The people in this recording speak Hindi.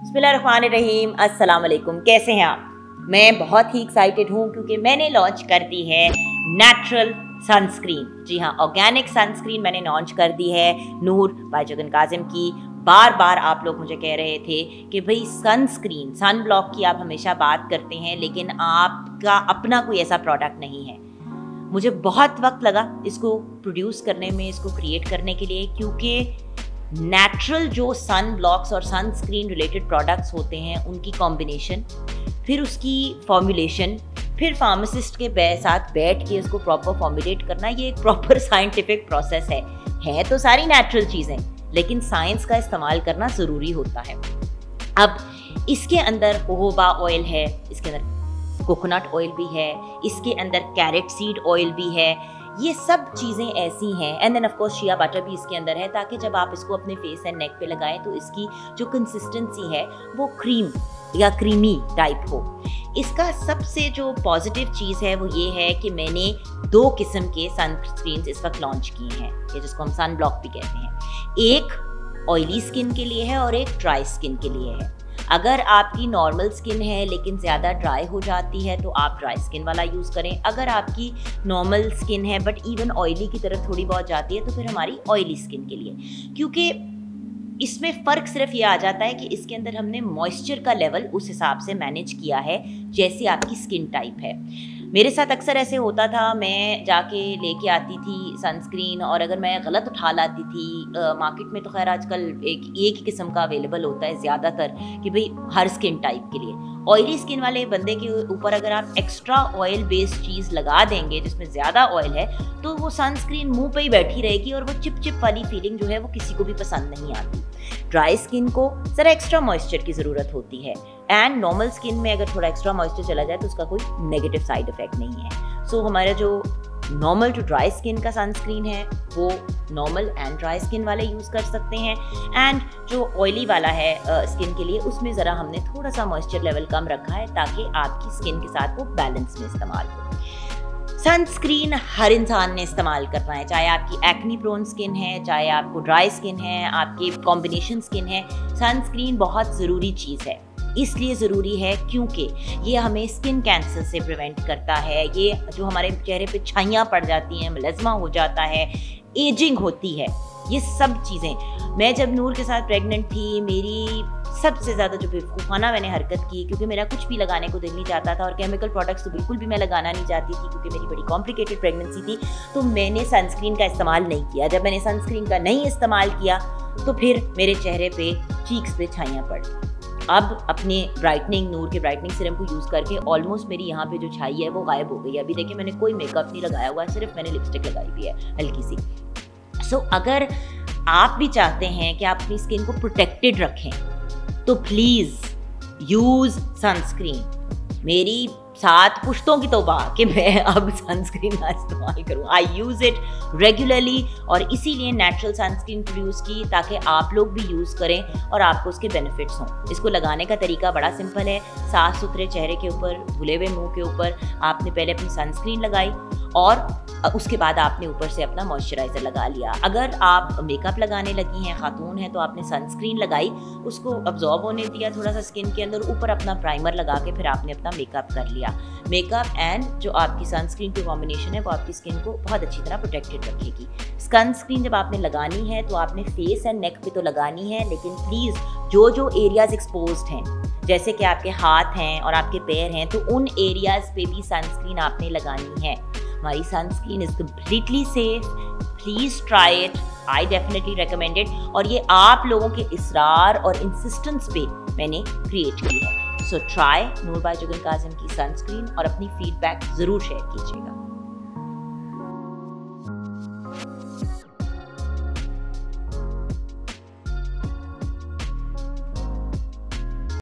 अस्सलाम वालेकुम कैसे हैं आप? मैं बहुत ही एक्साइटेड हूँ क्योंकि मैंने लॉन्च कर दी है नेचुरल सनस्क्रीन जी हाँ ऑर्गेनिक सनस्क्रीन मैंने लॉन्च कर दी है नूर बाय जगन काजिम की। बार बार आप लोग मुझे कह रहे थे कि भाई सनस्क्रीन सन ब्लॉक की आप हमेशा बात करते हैं, लेकिन आपका अपना कोई ऐसा प्रोडक्ट नहीं है। मुझे बहुत वक्त लगा इसको प्रोड्यूस करने में, इसको क्रिएट करने के लिए, क्योंकि नेचुरल जो सन ब्लॉक्स और सनस्क्रीन रिलेटेड प्रोडक्ट्स होते हैं, उनकी कॉम्बिनेशन फिर उसकी फॉर्मुलेशन फिर फार्मासिस्ट के साथ बैठ के उसको प्रॉपर फॉर्मुलेट करना, ये एक प्रॉपर साइंटिफिक प्रोसेस है। है तो सारी नेचुरल चीज़ें, लेकिन साइंस का इस्तेमाल करना ज़रूरी होता है। अब, इसके अंदर होबा ऑयल है, इसके अंदर कोकोनट ऑयल भी है, इसके अंदर कैरेट सीड ऑयल भी है, ये सब चीज़ें ऐसी हैं। And then of course shea butter भी इसके अंदर है, ताकि जब आप इसको अपने फेस एंड नेक पे लगाएँ तो इसकी जो कंसिस्टेंसी है, वो क्रीम या क्रीमी टाइप हो। इसका सबसे जो पॉजिटिव चीज़ है, वो ये है कि मैंने दो किस्म के सनस्क्रीन इस वक्त लॉन्च किए हैं, ये जिसको हम सन ब्लॉक भी कहते हैं। एक ऑयली स्किन के लिए है और एक ड्राई स्किन के लिए है। अगर आपकी नॉर्मल स्किन है, लेकिन ज़्यादा ड्राई हो जाती है तो आप ड्राई स्किन वाला यूज़ करें। अगर आपकी नॉर्मल स्किन है बट इवन ऑयली की तरफ़ थोड़ी बहुत जाती है तो फिर हमारी ऑयली स्किन के लिए। क्योंकि इसमें फ़र्क सिर्फ़ ये आ जाता है कि इसके अंदर हमने मॉइस्चर का लेवल उस हिसाब से मैनेज किया है, जैसे आपकी स्किन टाइप है। मेरे साथ अक्सर ऐसे होता था मैं जाके लेके आती थी सनस्क्रीन और अगर मैं गलत उठा लाती थी आ, मार्केट में तो खैर आजकल एक एक ही किस्म का अवेलेबल होता है ज़्यादातर कि भाई हर स्किन टाइप के लिए। ऑयली स्किन वाले बंदे के ऊपर अगर आप एक्स्ट्रा ऑयल बेस्ड चीज़ लगा देंगे जिसमें ज़्यादा ऑयल है तो वो सनस्क्रीन मुँह पे ही बैठी रहेगी और वो चिप चिप वाली फीलिंग जो है वो किसी को भी पसंद नहीं आती। ड्राई स्किन को ज़रा एक्स्ट्रा मॉइस्चर की ज़रूरत होती है। एंड नॉर्मल स्किन में अगर थोड़ा एक्स्ट्रा मॉइस्चर चला जाए तो उसका कोई नेगेटिव साइड इफ़ेक्ट नहीं है। सो so, हमारा जो नॉर्मल टू ड्राई स्किन का सनस्क्रीन है वो नॉर्मल एंड ड्राई स्किन वाले यूज़ कर सकते हैं। एंड जो ऑयली वाला है स्किन uh, के लिए उसमें ज़रा हमने थोड़ा सा मॉइस्चर लेवल कम रखा है ताकि आपकी स्किन के साथ वो बैलेंस में इस्तेमाल हो। सनस्क्रीन हर इंसान ने इस्तेमाल करना है, चाहे आपकी एक्नी प्रोन स्किन है, चाहे आपको ड्राई स्किन है, आपके कॉम्बिनेशन स्किन है सनस्क्रीन बहुत ज़रूरी चीज़ है। इसलिए ज़रूरी है क्योंकि ये हमें स्किन कैंसर से प्रिवेंट करता है। ये जो हमारे चेहरे पे छाइयाँ पड़ जाती हैं, मलजमा हो जाता है एजिंग होती है। ये सब चीज़ें। मैं जब नूर के साथ प्रेग्नेंट थी, मेरी सबसे ज़्यादा जो बेवकूफ़ाना मैंने हरकत की क्योंकि मेरा कुछ भी लगाने को दिल नहीं चाहता था और केमिकल प्रोडक्ट्स तो बिल्कुल भी मैं लगाना नहीं चाहती थी क्योंकि मेरी बड़ी कॉम्प्लिकेटेड प्रेगनेंसी थी। तो मैंने सनस्क्रीन का इस्तेमाल नहीं किया। जब मैंने सनस्क्रीन का नहीं इस्तेमाल किया तो फिर मेरे चेहरे पे चीक्स पे छाइयाँ पड़। अब अपने ब्राइटनिंग नूर के ब्राइटनिंग सिरम को यूज़ करके ऑलमोस्ट मेरी यहाँ पे जो छाई है वो गायब हो गई है। अभी देखिए मैंने कोई मेकअप नहीं लगाया हुआ है सिर्फ़ मैंने लिपस्टिक लगाई हुई है हल्की सी। सो so, अगर आप भी चाहते हैं कि आप अपनी स्किन को प्रोटेक्टेड रखें तो प्लीज़ यूज़ सनस्क्रीन मेरी सात पुश्तों की तोबा कि मैं अब सनस्क्रीन का इस्तेमाल करूँ। आई यूज़ इट रेगुलरली और इसीलिए नेचुरल सनस्क्रीन प्रोड्यूस की ताकि आप लोग भी यूज़ करें और आपको उसके बेनिफिट्स हों। इसको लगाने का तरीका बड़ा सिंपल है। साफ़ सुथरे चेहरे के ऊपर, धुले हुए मुँह के ऊपर आपने पहले अपनी सनस्क्रीन लगाई और उसके बाद आपने ऊपर से अपना मॉइस्चराइज़र लगा लिया। अगर आप मेकअप लगाने लगी हैं, खातून हैं तो आपने सनस्क्रीन लगाई, उसको अब्जॉर्ब होने दिया थोड़ा सा स्किन के अंदर, ऊपर अपना प्राइमर लगा के फिर आपने अपना मेकअप कर लिया। मेकअप एंड जो आपकी सनस्क्रीन की कॉम्बिनेशन है, वो आपकी स्किन को बहुत अच्छी तरह प्रोटेक्टेड रखेगी। सनस्क्रीन जब आपने लगानी है तो आपने फेस एंड नेक पे तो लगानी है, लेकिन प्लीज़ जो जो एरियाज़ एक्सपोज हैं, जैसे कि आपके हाथ हैं और आपके पैर हैं तो उन एरियाज़ पे भी सनस्क्रीन आपने लगानी है। हमारी sunscreen is completely safe please try it I definitely recommended और ये आप लोगों के इसरार और इंसिस्टेंस पे मैंने क्रिएट की है. सो ट्राई नूर बाय जुगन काजम की सनस्क्रीन और अपनी फीडबैक ज़रूर शेयर कीजिएगा.